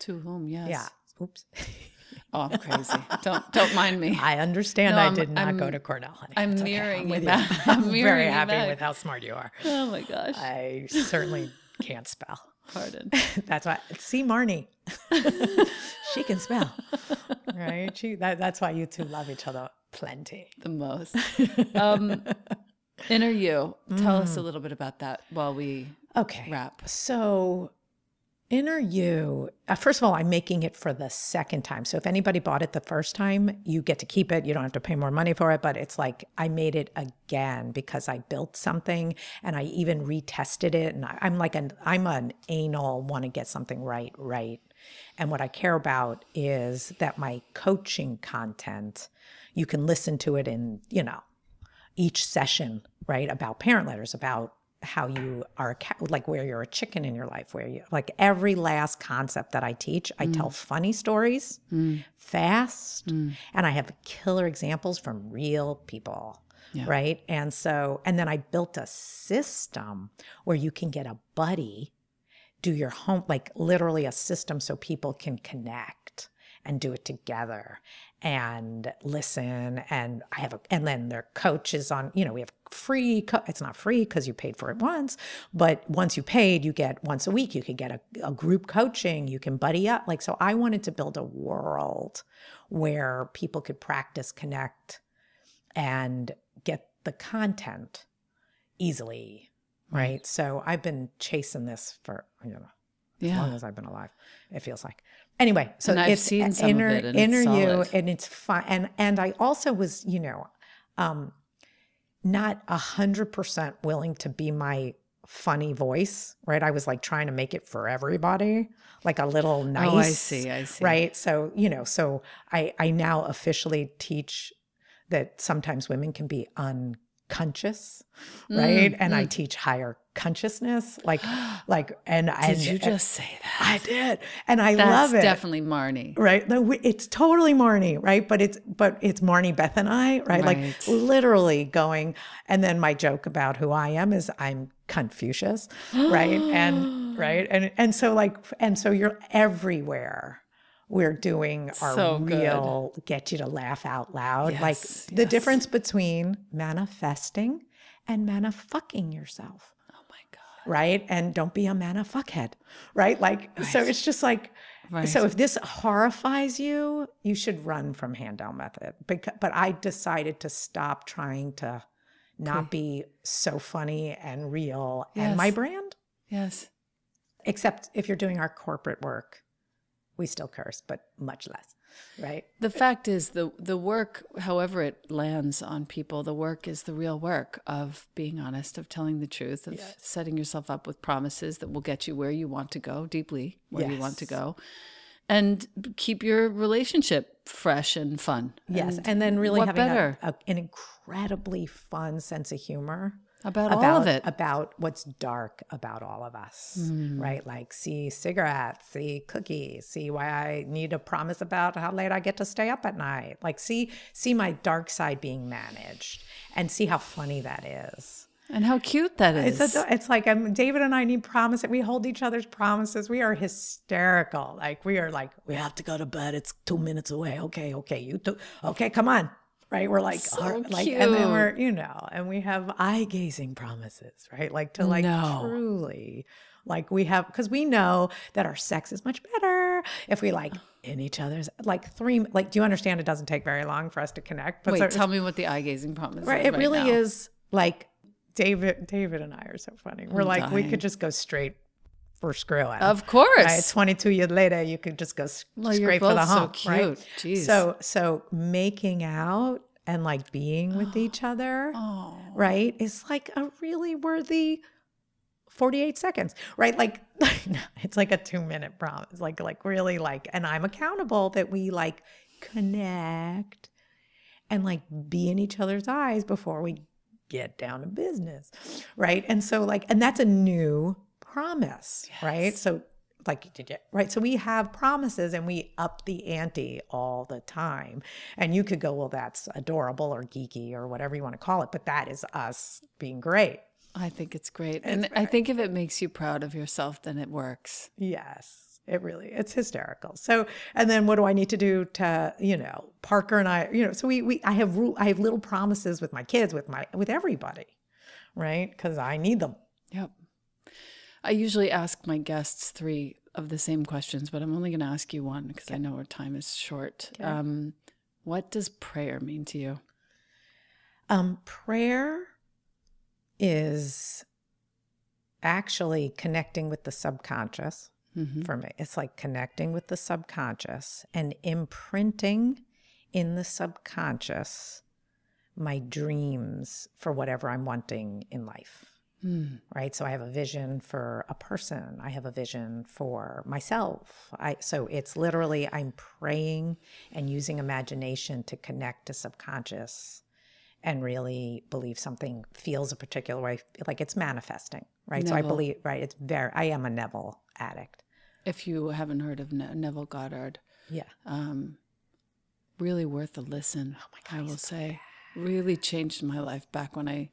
S1: To whom? Yes.
S2: Yeah. Oops.
S1: Oh, I'm crazy. don't don't mind me.
S2: I understand.
S1: No,
S2: I did not go
S1: I'm-
S2: to Cornell. Honey.
S1: I'm
S2: It's okay.
S1: mirroring
S2: with
S1: you
S2: you.
S1: I'm
S2: I'm very happy
S1: back.
S2: with how smart you are.
S1: Oh my gosh.
S2: I certainly can't spell.
S1: Pardon.
S2: That's why. See, Marnie, she can spell, right? She. That, that's why you two love each other plenty.
S1: The most. Um, inner you. Tell us a
S2: Mm.
S1: little bit about that while we
S2: Okay.
S1: wrap.
S2: So, Inner You, uh, first of all, I'm making it for the second time. So, if anybody bought it the first time, you get to keep it. You don't have to pay more money for it. But it's like I made it again because I built something and I even retested it. And I, I'm like an I'm an anal want to get something right, right. And what I care about is that my coaching content, you can listen to it in, you know, each session, right? About parent letters, about how you are a like where you're a chicken in your life, where you like every last concept that I teach, I tell mm. funny stories mm. fast, mm. and I have killer examples from real people.
S1: Yeah.
S2: Right. And so, and then I built a system where you can get a buddy, do your home, like literally a system so people can connect and do it together and listen and i have a and then their coach is on you know we have free co- it's not free because you paid for it once but once you paid you get once a week you could get a, a group coaching you can buddy up like so i wanted to build a world where people could practice connect and get the content easily right so i've been chasing this for you know as long as I've been alive. It feels like. Anyway, so
S1: And I've
S2: it's
S1: seen some of
S2: inner
S1: it, and it's
S2: inner you, and it's fun. And and I also was, you know, um, not a hundred percent willing to be my funny voice, right? I was like trying to make it for everybody, like a little nice.
S1: Oh, I see. I see.
S2: Right. So you know, so I I now officially teach that sometimes women can be unconscious, right?
S1: Mm,
S2: and I teach higher consciousness, like like and
S1: Did
S2: and
S1: you just say that?
S2: I did, and I
S1: That's
S2: love it.
S1: definitely Marnie.
S2: Right, No, it's totally Marnie, right? But it's but it's Marnie, Beth, and I, right? Like literally going. And then my joke about who I am is I'm Confucius, right? And right, and and so like and so you're everywhere. We're doing our
S1: So good.
S2: real get you to laugh out loud,
S1: Yes,
S2: like the difference between manifesting and manifucking yourself
S1: Oh my God.
S2: Right? And don't be a man of fuckhead, right? Like, so it's just like,
S1: Right.
S2: so if this horrifies you, you should run from Handel method. Because, but I decided to stop trying to not be so funny and real and my brand,
S1: Yes.
S2: except if you're doing our corporate work, we still curse, but much less, right?
S1: The fact is, the the work, however it lands on people, the work is the real work of being honest, of telling the truth, of setting yourself up with promises that will get you where you want to go, deeply where you want to go, and keep your relationship fresh and fun.
S2: Yes.
S1: And
S2: And, then really having a- a- an incredibly fun sense of humor.
S1: About, all of it.
S2: about what's dark about all of us, right? Like, see cigarettes, see cookies, see why I need a promise about how late I get to stay up at night. Like, see see my dark side being managed, and see how funny that is.
S1: and how cute that is.
S2: It's a, it's like um, David and I need promise that We hold each other's promises. We are hysterical. Like we are like we have to go to bed. It's two minutes away. Okay, okay, you two. Okay, come on. Right, we're like,
S1: So
S2: like, and then we're you know, and we have eye gazing promises, right? Like to like
S1: No.
S2: truly, like we have because we know that our sex is much better if we like in each other's like three. Like, do you understand? It doesn't take very long for us to connect. But
S1: Wait,
S2: so-
S1: tell me what the eye gazing promise
S2: Right.
S1: is.
S2: It really
S1: now.
S2: is like David David and I are so funny. We're
S1: I'm
S2: like we could just go straight for screwing.
S1: Of course.
S2: Right? 22 years later, you could just go
S1: Well,
S2: straight for the
S1: both so
S2: hump. right?
S1: Jeez.
S2: So so making out and like being with each other,
S1: oh.
S2: right, is like a really worthy 48 seconds, right? Like it's like a two minute promise, like like really like, and I'm accountable that we like connect and like be in each other's eyes before we get down to business, right? And so like, and that's a new promise, right? So like right so we have promises and we up the ante all the time and you could go well that's adorable or geeky or whatever you want to call it but that is us being great
S1: I think it's great. And I think if it makes you proud of yourself, then it works.
S2: Yes, it really it's hysterical. So, and then what do I need to do to, you know, Parker and I, you know, so we we I have ru- I have little promises with my kids, with my with everybody, right? Because I need them.
S1: Yep. I usually ask my guests three of the same questions, but I'm only going to ask you one because I know our time is short. Um, what does prayer mean to you?
S2: Um, prayer is actually connecting with the subconscious.
S1: Mhm.
S2: for me. It's like connecting with the subconscious and imprinting in the subconscious my dreams for whatever I'm wanting in life.
S1: Mm.
S2: Right. So I have a vision for a person. I have a vision for myself. I so it's literally I'm praying and using imagination to connect to subconscious and really believe something feels a particular way, like it's manifesting. Right. So I believe right, it's very I am a Neville addict.
S1: If you haven't heard of ne- Neville Goddard,
S2: Yeah.
S1: um, really worth a listen.
S2: Oh my God,
S1: I will say, really changed my life back when I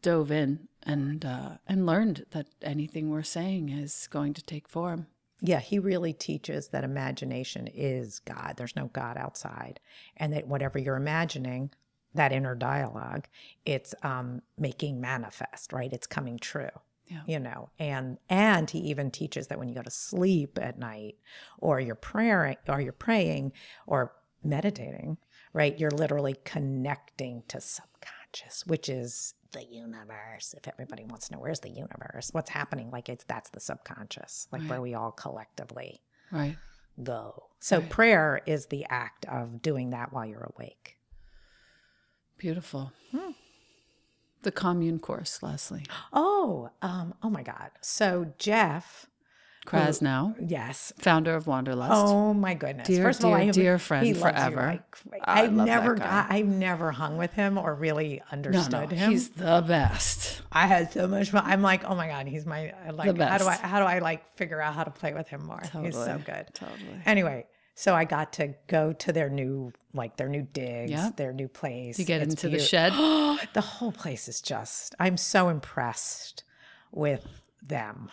S1: dove in and uh, and learned that anything we're saying is going to take form.
S2: Yeah, he really teaches that imagination is God. There's no God outside. And that whatever you're imagining, that inner dialogue, it's um, making manifest, right? It's coming true.
S1: Yeah.
S2: You know, and and he even teaches that when you go to sleep at night or you're praying or you're praying or meditating, right? You're literally connecting to subconscious, which is the universe. If everybody wants to know where's the universe, what's happening, like it's that's the subconscious, like where we all collectively
S1: Right.
S2: go. So prayer is the act of doing that while you're awake.
S1: Beautiful.
S2: Hmm.
S1: The commune course, leslie
S2: Oh, um, oh my God. So Jeff,
S1: Krasno,
S2: yes.
S1: founder of Wanderlust.
S2: Oh my goodness!
S1: Dear,
S2: First of all,
S1: dear,
S2: I have,
S1: dear friend
S2: you
S1: forever.
S2: cra-
S1: I that
S2: never got, I've never hung with him or really
S1: no,
S2: understood
S1: no,
S2: him.
S1: he's the best.
S2: I had so much fun. I'm like, oh my god, he's my I like.
S1: The
S2: How do I how do I like figure out how to play with him more? He's so good.
S1: totally.
S2: Anyway, so I got to go to their new like their new digs,
S1: Yep.
S2: their new place.
S1: You get
S2: It's
S1: into the shed.
S2: the whole place is just. I'm so impressed with them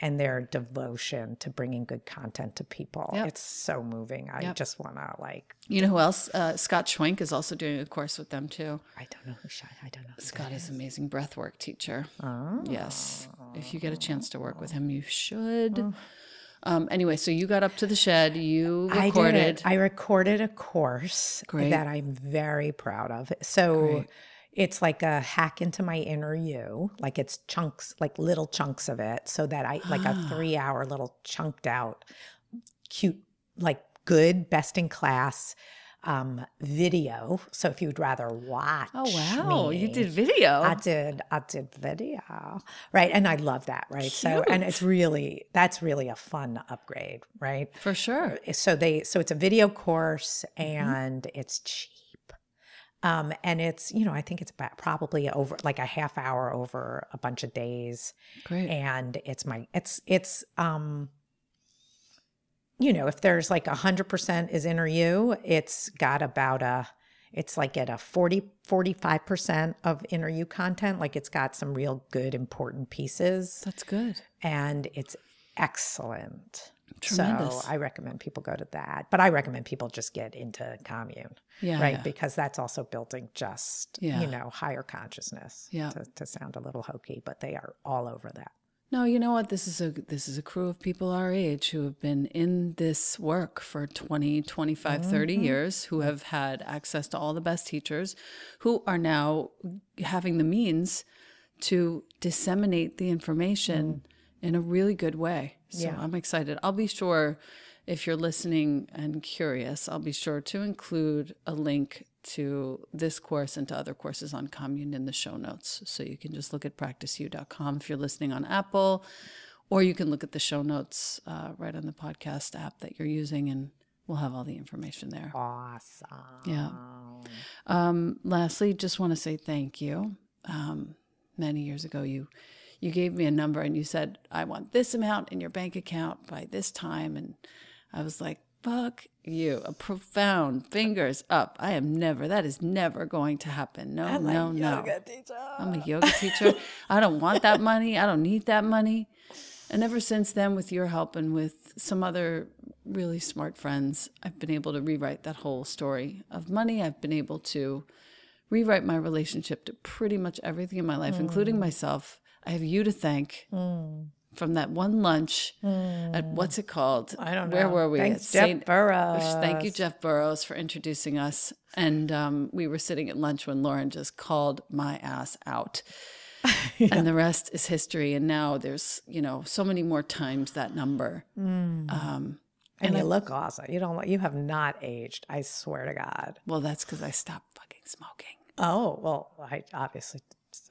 S2: and their devotion to bringing good content to people.
S1: Yep.
S2: It's so moving. I
S1: Yep.
S2: just want to like.
S1: You know who else? Uh, Scott Schwenk is also doing a course with them too.
S2: I don't know who. I don't know.
S1: Scott is an amazing breathwork teacher.
S2: Oh.
S1: Yes. If you get a chance to work with him, you should.
S2: Oh.
S1: Um, anyway, so you got up to the shed, you
S2: I
S1: recorded.
S2: it. I recorded a course
S1: Great.
S2: that I'm very proud of. So
S1: Great.
S2: It's like a hack into my inner you, like it's chunks, like little chunks of it, so that I like a three hour little chunked out, cute, like good, best in class um video. So if you'd rather watch,
S1: oh, wow. You did video.
S2: I did. I did video, right? And I love that, right? So, and it's really that's really a fun upgrade, right?
S1: for sure.
S2: so they so it's a video course
S1: Mm-hmm.
S2: and it's cheap Um, and it's, you know, I think it's about probably over like a half hour over a bunch of days.
S1: Great.
S2: And it's my, it's, it's, um, you know, if there's like a hundred percent is inner you, it's got about a, it's like at a 40, 45% of inner you content. Like it's got some real good, important pieces
S1: That's good.
S2: and it's excellent.
S1: Tremendous.
S2: So I recommend people go to that. But I recommend people just get into commune,
S1: Yeah.
S2: right?
S1: yeah.
S2: Because that's also building just,
S1: Yeah.
S2: you know, higher consciousness.
S1: Yeah.
S2: To, to sound a little hokey, but they are all over that.
S1: No, you know what? This is a this is a crew of people our age who have been in this work for 20, 25, 30
S2: Mm-hmm.
S1: years, who have had access to all the best teachers, who are now having the means to disseminate the information in a really good way. So.
S2: Yeah.
S1: I'm excited. I'll be sure if you're listening and curious, I'll be sure to include a link to this course and to other courses on commune in the show notes. So you can just look at practiceyou.com if you're listening on Apple, or you can look at the show notes uh, right on the podcast app that you're using, and we'll have all the information there.
S2: Awesome.
S1: Yeah. Um, lastly, just want to say thank you. Um, many years ago, you you gave me a number and you said, "I want this amount in your bank account by this time," and I was like, "Fuck you!" A profound fingers up. I am never. That is never going to happen. No, no, no. I'm a yoga teacher. I don't want that money. I don't need that money. And ever since then, with your help and with some other really smart friends, I've been able to rewrite that whole story of money. I've been able to rewrite my relationship to pretty much everything in my life, including myself. I have you to thank from that one lunch at what's it called?
S2: I don't know.
S1: Where were we?
S2: Thanks, Jeff Burroughs.
S1: Thank you, Jeff Burrows, for introducing us. And um, we were sitting at lunch when Lauren just called my ass out. And the rest is history. And now there's, you know, so many more times that number. Um,
S2: And, you look awesome. You don't. You have not aged. I swear to God.
S1: well, that's because I stopped fucking smoking.
S2: Oh well, I obviously.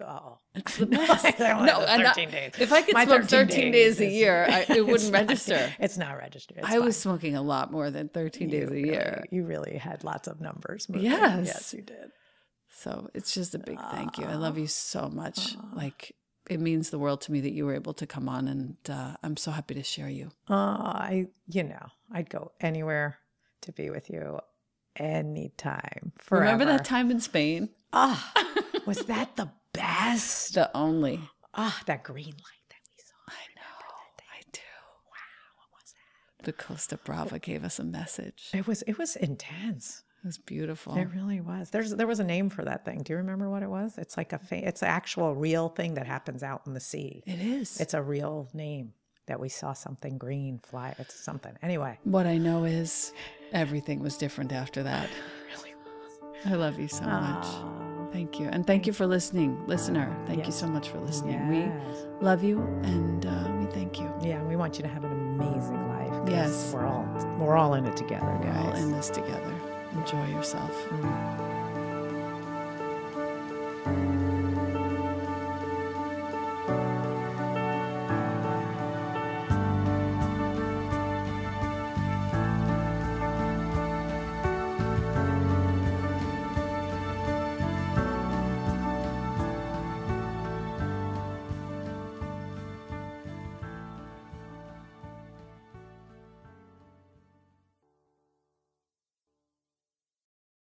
S2: Oh,
S1: It's the best. No,
S2: know,
S1: and I-
S2: 13 days.
S1: if I could
S2: My
S1: smoke 13 days, a year, I, it wouldn't
S2: not-
S1: register.
S2: it's not registered. It's
S1: I was smoking a lot more than 13 days a year.
S2: You really had lots of numbers. moving.
S1: Yes.
S2: Yes, you did.
S1: So it's just a big thank you. I love you so much. Like it means the world to me that you were able to come on, and uh, I'm so happy to share you.
S2: Uh, I, you know, I'd go anywhere to be with you anytime. Forever.
S1: Remember that time in Spain?
S2: Ah, was that the best?
S1: The only.
S2: Ah, that green light that we saw.
S1: I know. I do. Wow. What was that? The Costa Brava gave us a message.
S2: It was it was intense.
S1: It was beautiful.
S2: It really was. There's there was a name for that thing. Do you remember what it was? It's like a fa- it's an actual real thing that happens out in the sea.
S1: It is.
S2: It's a real name that we saw something green fly. It's something. Anyway,
S1: what I know is everything was different after that.
S2: really was.
S1: I love you so much. Thank you. And thank you for listening, listener. Thank you so much for listening.
S2: yes.
S1: We love you and uh, we thank you.
S2: Yeah, we want you to have an amazing life.
S1: Yes.
S2: we're all we're all in it together,
S1: We're all in this together. Enjoy yourself.
S2: Mm.